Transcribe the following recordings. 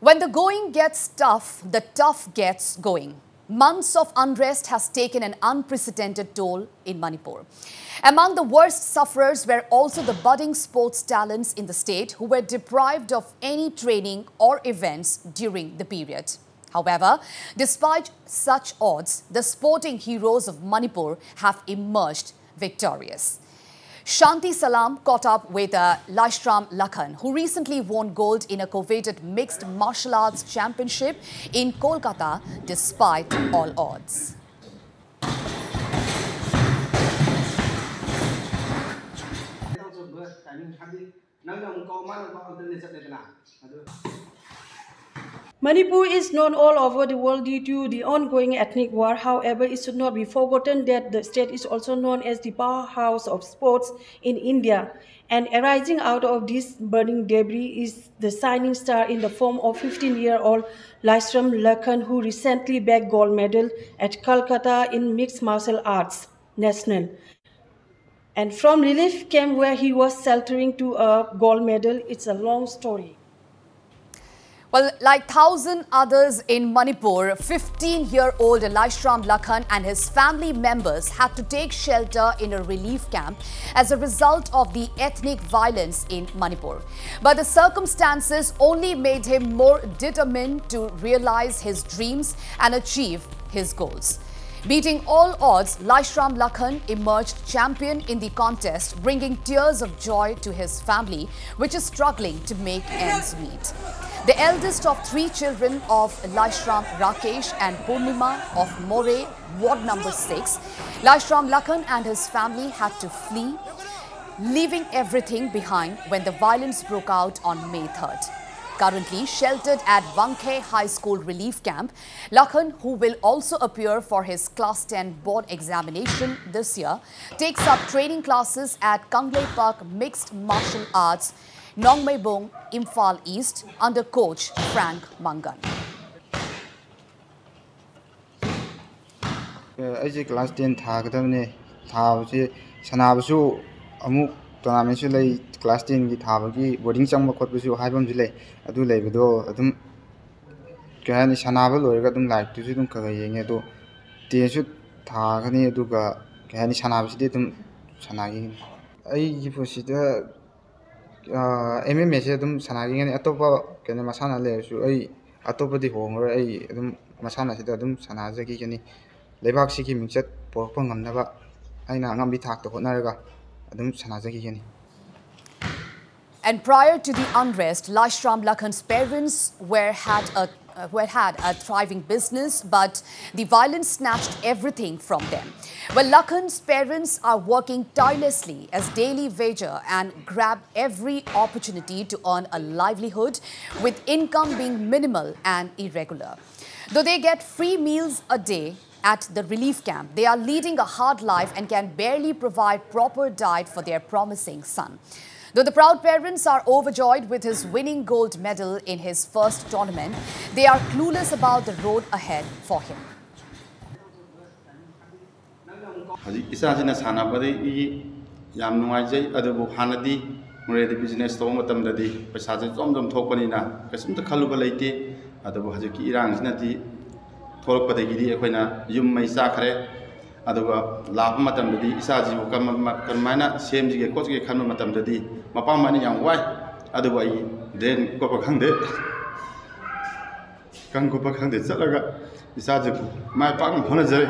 When the going gets tough, the tough gets going. Months of unrest has taken an unprecedented toll in Manipur. Among the worst sufferers were also the budding sports talents in the state who were deprived of any training or events during the period. However, despite such odds, the sporting heroes of Manipur have emerged victorious. Shanti Salam caught up with uh, Laishram Lakhan, who recently won gold in a coveted mixed martial arts championship in Kolkata despite all odds. Manipur is known all over the world due to the ongoing ethnic war. However, it should not be forgotten that the state is also known as the powerhouse of sports in India. And arising out of this burning debris is the shining star in the form of 15-year-old Laishram Lakhan, who recently bagged gold medal at Calcutta in mixed martial arts national. And from relief camp where he was sheltering to a gold medal, it's a long story. Well, like thousand others in Manipur, 15-year-old Laishram Lakhan and his family members had to take shelter in a relief camp as a result of the ethnic violence in Manipur. But the circumstances only made him more determined to realize his dreams and achieve his goals. Beating all odds, Laishram Lakhan emerged champion in the contest, bringing tears of joy to his family, which is struggling to make ends meet. The eldest of three children of Laishram Rakesh and Purnima of Moreh, Ward number 6, Laishram Lakhan and his family had to flee, leaving everything behind when the violence broke out on May 3rd currently sheltered at Wangkhe High School Relief Camp. Lakhan, who will also appear for his Class 10 board examination this year, takes up training classes at Kanglei Park Mixed Martial Arts, Nongmeibung, Imphal East, under coach Frank Mangan. ꯑꯩꯁꯦ ꯇꯣꯔꯅꯥꯃꯦꯟꯠꯁꯨ ꯂꯩ class ꯇꯦꯟꯒꯤ ꯊꯥꯕꯒꯤ boarding ꯆꯪꯕ ꯈꯣꯠꯄꯁꯨ ꯍꯥꯏꯕ ꯑꯃꯁꯨ ꯂꯩ ꯑꯗꯨ ꯂꯩꯕꯗꯣ ꯑꯗꯨꯝ ꯀꯩ ꯍꯥꯏꯅꯤ ꯁꯥꯟꯅꯕ ꯂꯣꯏꯔꯒ ꯑꯗꯨꯝ ꯂꯥꯏꯔꯤꯛꯇꯨꯁꯨ ꯑꯗꯨꯝ ꯈꯔ ꯈꯔ ꯌꯦꯡꯉꯦ ꯑꯗꯣ ꯇꯦꯟꯁꯨ ꯊꯥꯒꯅꯤ ꯑꯗꯨꯒ ꯀꯩ ꯍꯥꯏꯅꯤ ꯁꯥꯟꯅꯕꯁꯤꯗꯤ ꯑꯗꯨꯝ ꯁꯥꯟꯅꯈꯤꯒꯅꯤ ꯑꯩꯒꯤ ꯄꯨꯟꯁꯤꯗ ꯑꯦꯝ ꯑꯦꯝ ꯑꯦꯁꯦ ꯑꯗꯨꯝ ꯁꯥꯟꯅꯈꯤꯒꯅꯤ ꯑꯇꯣꯞꯄ ꯀꯩꯅꯣ ꯃꯁꯥꯟꯅ ꯂꯩꯔꯁꯨ ꯑꯩ ꯑꯇꯣꯞꯄꯗꯤ ꯍꯣꯡꯉꯔꯣꯏ ꯑꯩ ꯑꯗꯨꯝ ꯃꯁꯥꯟꯅꯁꯤꯗ ꯑꯗꯨꯝ ꯁꯥꯟꯅꯖꯈꯤꯒꯅꯤ ꯂꯩꯕꯥꯛꯁꯤꯒꯤ ꯃꯤꯡꯆꯠ ꯄꯣꯔꯛꯄ ꯉꯝꯅꯕ ꯑꯩꯅ ꯑꯉꯝꯕꯤ ꯊꯥꯛꯇ ꯍꯣꯠꯅꯔꯒ And prior to the unrest, Laishram Lakhan's parents were had a who had had a thriving business, but the violence snatched everything from them. Well, Lakhan's parents are working tirelessly as daily wager and grab every opportunity to earn a livelihood, with income being minimal and irregular. Though they get free meals a day, at the relief camp. They are leading a hard life and can barely provide proper diet for their promising son. Though the proud parents are overjoyed with his winning gold medal in his first tournament, they are clueless about the road ahead for him. ꯏꯆꯥꯁꯤꯅ ꯁꯥꯟꯅꯕꯗꯒꯤ ꯌꯥꯝ ꯅꯨꯡꯉꯥꯏꯖꯩ ꯑꯗꯨꯕꯨ ꯍꯥꯟꯅꯗꯤ ꯃꯣꯔꯦꯗ business ꯇꯧꯕ ꯃꯇꯝꯗꯗꯤ ꯄꯩꯁꯥꯁꯦ ꯖꯣꯝ ꯖꯣꯝ ꯊꯣꯛꯄꯅꯤꯅ ꯀꯩꯁꯨꯝꯇ ꯈꯜꯂꯨꯕ ꯂꯩꯇꯦ ꯑꯗꯨꯕꯨ ꯍꯧꯖꯤꯛꯀꯤ ꯏꯔꯥꯡꯁꯤꯅꯗꯤ ꯊꯣꯛꯂꯛꯄꯗꯒꯤꯗꯤ ꯑꯩꯈꯣꯏꯅ ꯌꯨꯝ ꯃꯩ ꯆꯥꯈ꯭ꯔꯦ ꯑꯗꯨꯒ ꯂꯥꯛꯄ ꯃꯇꯝꯗꯗꯤ ꯏꯆꯥꯁꯤꯕꯨ ꯀꯔꯝꯃꯥꯏꯅ ꯁꯦꯝꯁꯤꯒꯦ ꯈꯣꯠꯁꯤꯒꯦ ꯈꯟꯕ ꯃꯇꯝꯗꯗꯤ ꯃꯄꯥ ꯃꯄꯥꯅ ꯌꯥꯝ ꯋꯥꯏ ꯑꯗꯨꯕꯨ ꯑꯩ ꯗ꯭ꯔꯦꯟ ꯀꯣꯞꯄ ꯈꯪꯗꯦ ꯀꯪ ꯀꯣꯞꯄ ꯈꯪꯗꯦ ꯆꯠꯂꯒ ꯏꯆꯥꯁꯤꯕꯨ ꯃꯥꯏ ꯄꯥꯛꯅ ꯍꯣꯠꯅꯖꯔꯦ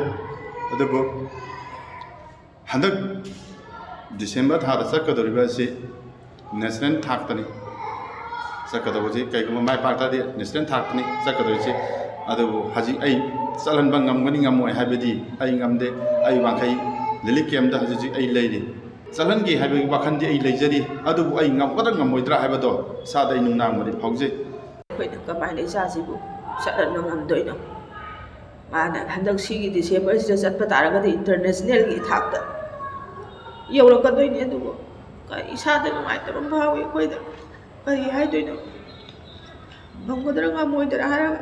ꯑꯗꯨꯕꯨ ꯍꯟꯗꯛ ꯗꯤꯁꯦꯝꯕꯔ ꯊꯥꯗ ꯆꯠꯀꯗꯧꯔꯤꯕ ꯑꯁꯤ ꯅꯦꯁꯅꯦꯜ ꯊꯥꯛꯇꯅꯤ ꯆꯠꯀꯗꯧꯕꯁꯤ ꯀꯩꯒꯨꯝꯕ ꯃꯥꯏ ꯄꯥꯛꯇ꯭ꯔꯗꯤ ꯅꯦꯁꯅꯦꯜ ꯊꯥꯛꯇꯅꯤ ꯆꯠꯀꯗꯧꯔꯤꯁꯤ ꯑꯗꯨꯕꯨ ꯍꯧꯖꯤꯛ ꯑꯩ ꯆꯠꯍꯟꯕ ꯉꯝꯒꯅꯤ ꯉꯝꯃꯣꯏ ꯍꯥꯏꯕꯗꯤ ꯑꯩ ꯉꯝꯗꯦ ꯑꯩ ꯋꯥꯡꯈꯩ ꯂꯤꯂꯤꯛ ꯀꯦꯝꯗ ꯍꯧꯖꯤꯛ ꯍꯧꯖꯤꯛ ꯑꯩ ꯂꯩꯔꯤ ꯆꯠꯍꯟꯒꯦ ꯍꯥꯏꯕꯒꯤ ꯋꯥꯈꯜꯗꯤ ꯑꯩ ꯂꯩꯖꯔꯤ ꯑꯗꯨꯕꯨ ꯑꯩ ꯉꯝꯒꯗ꯭ꯔꯥ ꯉꯝꯃꯣꯏꯗ꯭ꯔꯥ ꯍꯥꯏꯕꯗꯣ ꯏꯁꯥꯗ ꯑꯩ ꯅꯨꯡꯅꯥꯡꯕꯗꯤ ꯐꯥꯎꯖꯩ ꯑꯩꯈꯣꯏꯅ ꯀꯃꯥꯏꯅ ꯏꯆꯥꯁꯤꯕꯨ ꯆꯠꯍꯟꯕ ꯉꯝꯗꯣꯏꯅꯣ ꯃꯥꯅ ꯍꯟꯗꯛ ꯁꯤꯒꯤ ꯗꯤꯁꯦꯝꯕꯔꯁꯤꯗ ꯆꯠꯄ ꯇꯥꯔꯒꯗꯤ ꯏꯟꯇꯔꯅꯦꯁꯅꯦꯜꯒꯤ ꯊꯥꯛꯇ ꯌꯧꯔꯛꯀꯗꯣꯏꯅꯤ ꯑꯗꯨꯕꯨ ꯏꯁꯥꯗ ꯅꯨꯡꯉꯥꯏꯇꯕ ꯐꯥꯎꯏ ꯑꯩꯈꯣꯏꯗ ꯀꯔꯤ ꯍꯥꯏꯗꯣꯏꯅೋ ꯉꯝꯒꯗ꯭ꯔꯥ ꯉꯝꯃꯣꯏꯗ꯭ꯔꯥ ꯍꯥꯏꯔꯒ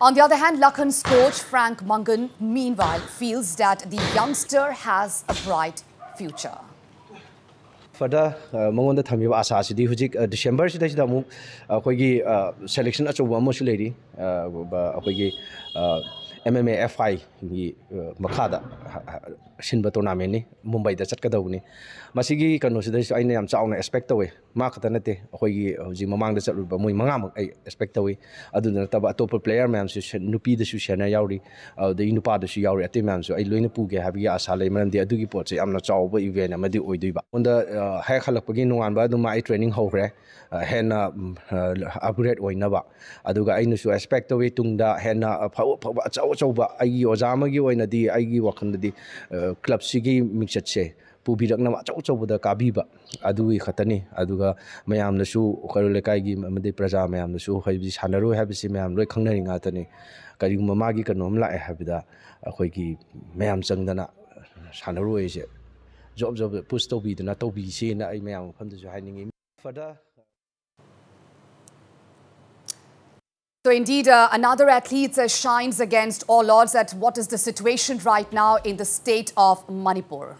On the other hand, Lakhan's coach Frank Mangan, meanwhile, feels that the youngster has a bright future. ꯐꯔꯗ ꯃꯉꯣꯟꯗ ꯊꯝꯃꯤꯕ ꯑꯁꯥꯁꯤꯗꯤ ꯍꯧꯖꯤꯛ ꯗꯤꯁꯦꯝꯕꯔꯁꯤꯗꯩꯁꯤꯗ ꯑꯃꯨꯛ ꯑꯩꯈꯣꯏꯒꯤ ꯁꯦꯂꯦꯛꯁꯟ ꯑꯆꯧꯕ ꯑꯃꯁꯨ ꯂꯩꯔꯤ ꯑꯩꯈꯣꯏꯒꯤ ꯑꯦꯝ ꯑꯦꯝ ꯑꯦ ꯑꯦꯐ ꯑꯥꯏꯒꯤ ꯃꯈꯥꯗ ꯁꯤꯟꯕ ꯇꯣꯔꯅꯥꯃꯦꯟꯅꯤ ꯃꯨꯝꯕꯩꯗ ꯆꯠꯀꯗꯧꯕꯅꯤ ꯃꯁꯤꯒꯤ ꯀꯩꯅꯣꯁꯤꯗꯩꯁꯨ ꯑꯩꯅ ꯌꯥꯝ ꯆꯥꯎꯅ ꯑꯦꯛꯁꯄꯦꯛ ꯇꯧꯋꯤ ꯃꯥ ꯈꯛꯇ ꯅꯠꯇꯦ ꯑꯩꯈꯣꯏꯒꯤ ꯍꯧꯖꯤꯛ ꯃꯃꯥꯡꯗ ꯆꯠꯂꯨꯕ ꯃꯣꯏ ꯃꯉꯥꯃꯛ ꯑꯩ ꯑꯦꯛꯁꯄꯦꯛ ꯇꯧꯋꯤ ꯑꯗꯨꯗ ꯅꯠꯇꯕ ꯑꯇꯣꯞꯄ ꯄ꯭ꯂꯦꯌꯔ ꯃꯌꯥꯝꯁꯨ ꯅꯨꯄꯤꯗꯁꯨ ꯁꯦꯅꯔ ꯌꯥꯎꯔꯤ ꯑꯗꯨꯗꯒꯤ ꯅꯨꯄꯥꯗꯁꯨ ꯌꯥꯎꯔꯤ ꯑꯇꯩ ꯃꯌꯥꯝꯁꯨ ꯑꯩ ꯂꯣꯏꯅ ꯄꯨꯒꯦ ꯍꯥꯏꯕꯒꯤ ꯑꯁꯥ ꯂꯩ ꯃꯔꯝꯗꯤ ꯑꯗꯨꯒꯤ ꯄꯣꯠꯁꯦ ꯌꯥꯝꯅ ꯆꯥꯎꯕ ꯏꯚꯦꯟ ꯑꯃꯗꯤ ꯑꯣꯏꯗꯣꯏꯕ ꯑꯩꯉꯣꯟꯗ ꯍꯦꯛ ꯍꯜꯂꯛꯄꯒꯤ ꯅꯣꯉꯥꯟꯕ ꯑꯗꯨꯝ ꯑꯩ ꯇ꯭ꯔꯦꯅꯤꯡ ꯍꯧꯈ꯭ꯔꯦ ꯍꯦꯟꯅ ꯑꯞꯒ꯭ꯔꯦꯗ ꯑꯣꯏꯅꯕ ꯑꯗꯨꯒ ꯑꯩꯅꯁꯨ ꯑꯦꯛꯁꯄꯦꯛ ꯇꯧꯋꯤ ꯇꯨꯡꯗ ꯍꯦꯟꯅ ꯑꯐꯕ ꯑꯐꯕ ꯑꯆꯧ ꯑꯆꯧ ꯑꯆꯧꯕ ꯑꯩꯒꯤ ꯑꯣꯖꯥ ꯑꯃꯒꯤ ꯑꯣꯏꯅꯗꯤ ꯑꯩꯒꯤ ꯋꯥꯈꯜꯗꯗꯤ ꯀ꯭ꯂꯕꯁꯤꯒꯤ ꯃꯤꯡꯆꯠꯁꯦ ꯄꯨꯕꯤꯔꯛꯅꯕ ꯑꯆꯧ ꯑꯆꯧꯕꯗ ꯀꯥꯕꯤꯕ ꯑꯗꯨꯒꯤ ꯈꯛꯇꯅꯤ ꯑꯗꯨꯒ ꯃꯌꯥꯝꯅꯁꯨ ꯀꯩꯔꯣꯜ ꯂꯩꯀꯥꯏꯒꯤ ꯑꯃꯗꯤ ꯄ꯭ꯔꯖꯥ ꯃꯌꯥꯝꯅꯁꯨ ꯍꯥꯏꯕꯗꯤ ꯁꯥꯟꯅꯔꯣꯏ ꯍꯥꯏꯕꯁꯤ ꯃꯌꯥꯝ ꯂꯣꯏ ꯈꯪꯅꯔꯤ ꯉꯥꯛꯇꯅꯤ ꯀꯔꯤꯒꯨꯝꯕ ꯃꯥꯒꯤ ꯀꯩꯅꯣꯝ ꯂꯥꯛꯑꯦ ꯍꯥꯏꯕꯗ ꯑꯩꯈꯣꯏꯒꯤ ꯃꯌꯥꯝ ꯆꯪꯗꯅ ꯁꯥꯟꯅꯔꯣꯏꯁꯦ ꯖꯣꯕ ꯖꯣꯕ ꯄꯨꯁ ꯇꯧꯕꯤꯗꯅ ꯇꯧꯕꯤꯁꯦꯅ ꯑꯩ ꯃꯌꯥꯝ ꯃꯐꯝꯗꯁꯨ ꯍꯥꯏꯅꯤꯡꯉꯤ ꯐꯔꯗꯔ So indeed, uh, another athlete uh, shines against all odds at what is the situation right now in the state of Manipur.